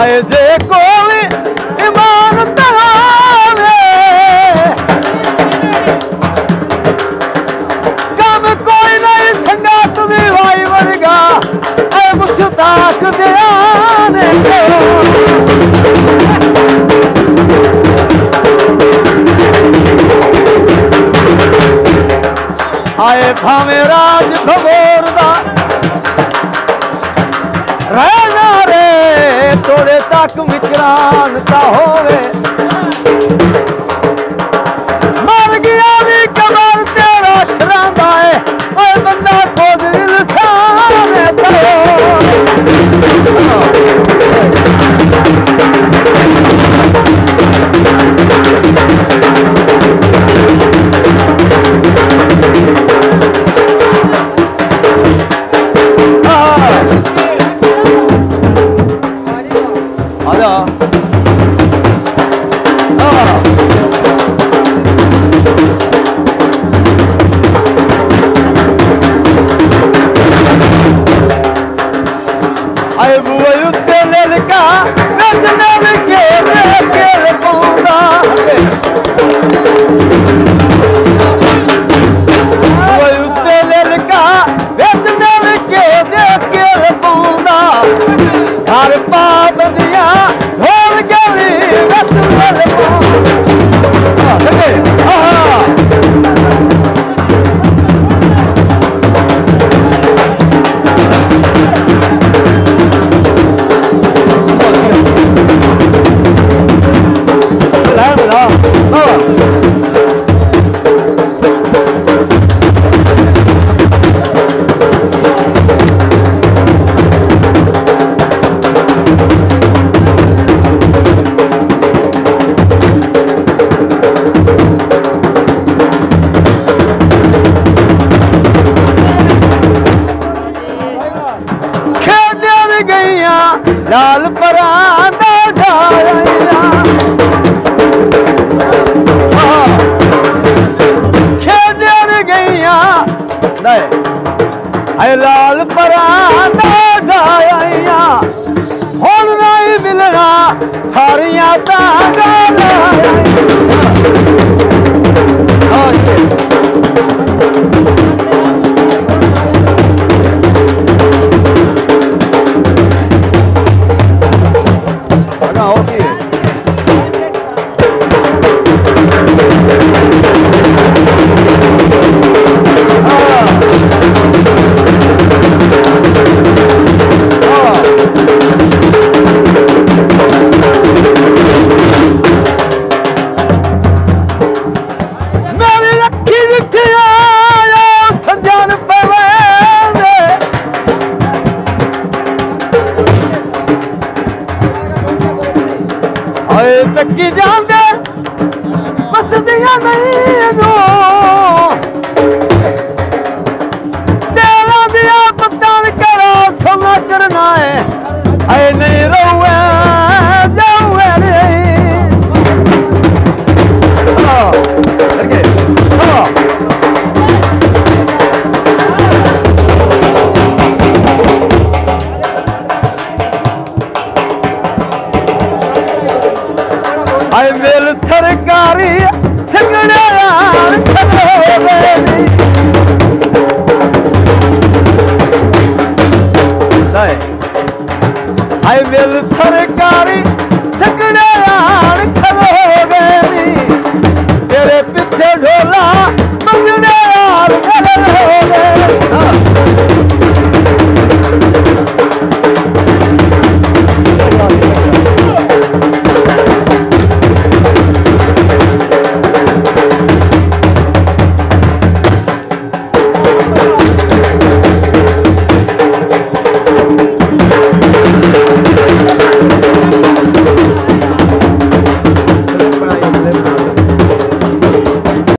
আয় যে কবি ইমান তাহারে। কাম কই নাই সঙ্গাত দি ভাই বরগা, আয় মুশতাক দেয়ানে আয় থামে রাজ খবরদার রাজ ਵਿਕਰਾਨ ਤਾਂ ਹੋਵੇ ਮਰ 감사합니다. ਗਈਆਂ, ਲਾਲ ਪਰਾਂ ਦਾ ਢਾਇਆ ਖੇਡਣ ਗਈਆਂ। ਲੈ ਐ ਲਾਲ ਪਰਾਂ ਦਾ ਢਾਇਆ ਹੁਣ ਨਹੀਂ ਮਿਲਣਾ, ਸਾਰੀਆਂ ਤਾਂ ਗਾਲਾਂ ਆ ਹਾਏ ਤੱਕੀ ਜਾਂਦੇ ਬਸਦੀਆਂ ਨਹੀਂ ਜੋ ਤੇਰਾ ਦਿਆ ਪਤਾਂ ਕਰਾ ਸਮਾਂ ਕਰਨਾ ਹੈ ਹਾਏ ਮੇਲ ਸਰਕਾਰੀ ਛਗੜਿਆਂ ਖਲੋਵੇ ਨੀ। ਹਾਏ ਹਾਏ ਮੇਲ ਸਰਕਾਰੀ ਛਗੜਿਆਂ ਖਲੋਵੇ ਨੀ